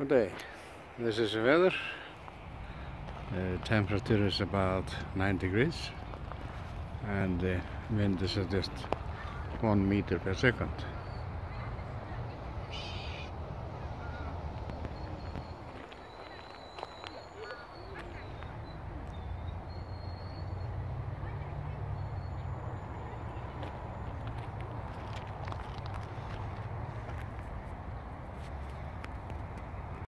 Good day. This is the weather. The temperature is about 9 degrees and the wind is at just 1 meter per second.